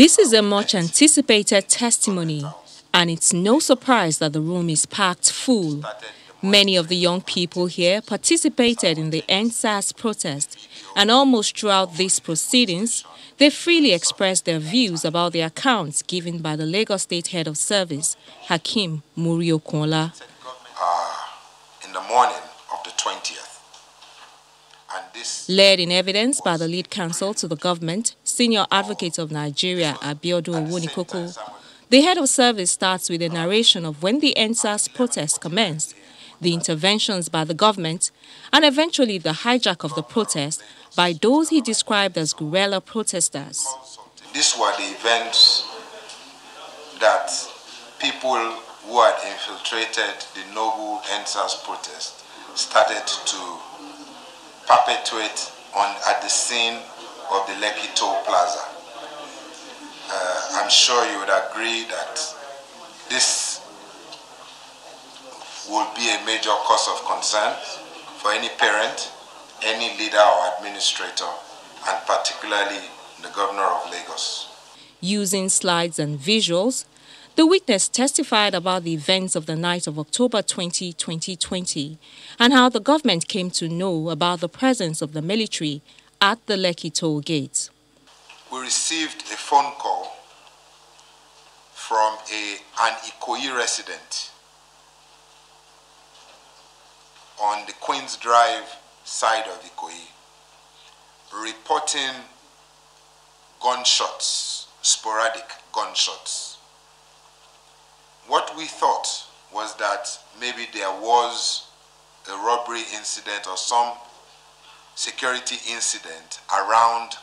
This is a much anticipated testimony, and it's no surprise that the room is packed full. Many of the young people here participated in the EndSARS protest, and almost throughout these proceedings, they freely expressed their views about the accounts given by the Lagos State Head of Service, Hakeem Muri-Okunola. Uh, in the morning of the 20th, Led in evidence by the lead counsel to the government, Senior Advocate of Nigeria, Abiodun Owonikoko, the head of service starts with a narration of when the EndSARS protest commenced, the interventions by the government, and eventually the hijack of the protest by those he described as guerrilla protesters. These were the events that people who had infiltrated the noble EndSARS protest started to perpetuate on at the scene of the Lekki Plaza. Uh, I'm sure you would agree that this will be a major cause of concern for any parent, any leader or administrator, and particularly the governor of Lagos. Using slides and visuals, the witness testified about the events of the night of October 20, 2020, and how the government came to know about the presence of the military at the Lekki toll gate. We received a phone call from a, an Ikoyi resident on the Queen's Drive side of Ikoyi reporting gunshots, sporadic gunshots what we thought was that maybe there was a robbery incident or some security incident around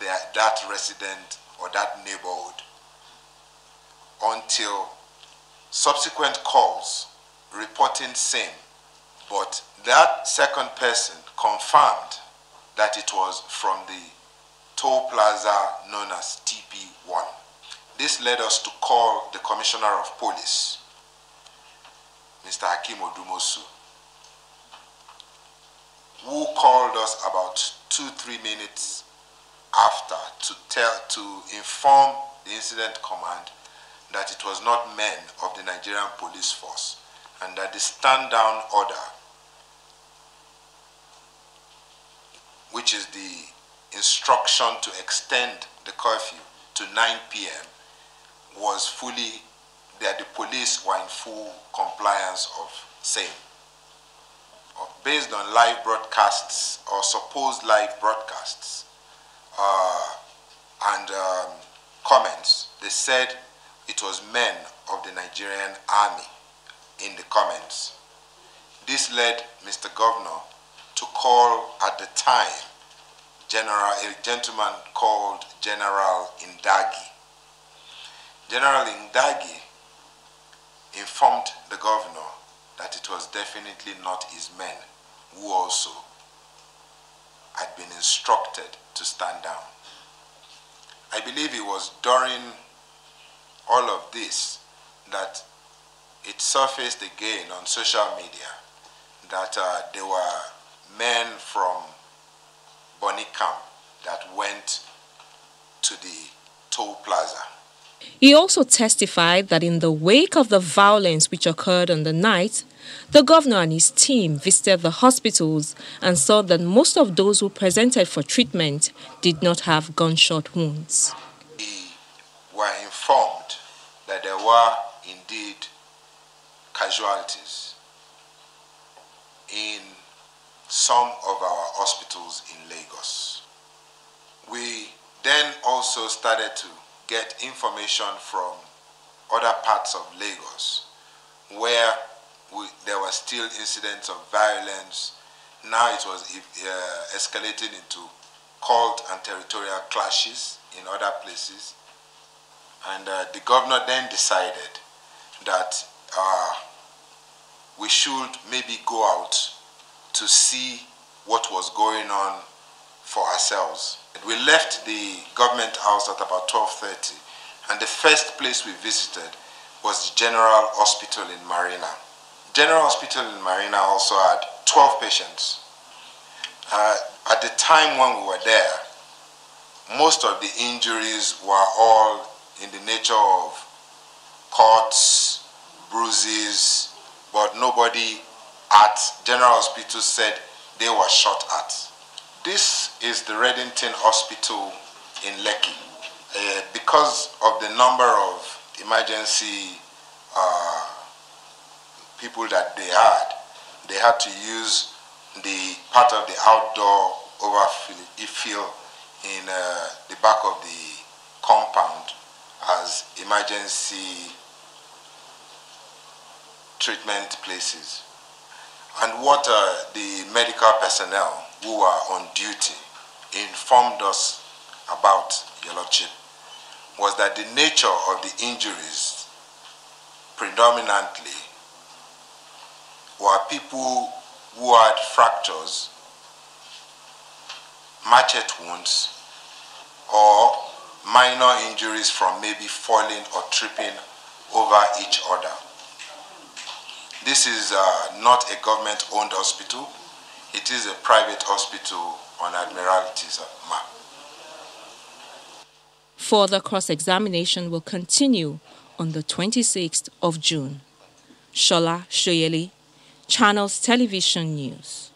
that resident or that neighborhood until subsequent calls reporting same. But that second person confirmed that it was from the toll plaza known as TP1. This led us to call the Commissioner of Police, Mr. Hakeem Odumosu, who called us about two, three minutes after to tell, to inform the incident command that it was not men of the Nigerian police force and that the stand down order, which is the instruction to extend the curfew to 9 p.m., was fully, that the police were in full compliance of same. Based on live broadcasts or supposed live broadcasts uh, and um, comments, they said it was men of the Nigerian army in the comments. This led Mr. Governor to call at the time General, a gentleman called General Indagi General Indagi informed the governor that it was definitely not his men who also had been instructed to stand down. I believe it was during all of this that it surfaced again on social media that uh, there were men from Bonny Camp that went to the toll plaza he also testified that in the wake of the violence which occurred on the night, the governor and his team visited the hospitals and saw that most of those who presented for treatment did not have gunshot wounds. We were informed that there were indeed casualties in some of our hospitals in Lagos. We then also started to get information from other parts of Lagos where we, there were still incidents of violence. Now it was uh, escalating into cult and territorial clashes in other places. And uh, the governor then decided that uh, we should maybe go out to see what was going on for ourselves. We left the government house at about 12.30 and the first place we visited was the General Hospital in Marina. General Hospital in Marina also had 12 patients. Uh, at the time when we were there, most of the injuries were all in the nature of cuts, bruises, but nobody at General Hospital said they were shot at. This is the Reddington Hospital in Lekki. Uh, because of the number of emergency uh, people that they had, they had to use the part of the outdoor overfill in uh, the back of the compound as emergency treatment places. And what uh, the medical personnel who were on duty informed us about yellow chip was that the nature of the injuries predominantly were people who had fractures, machete wounds, or minor injuries from maybe falling or tripping over each other. This is uh, not a government-owned hospital. It is a private hospital on Admiralty's map. Further cross-examination will continue on the 26th of June. Shola Shoyeli, Channels Television News.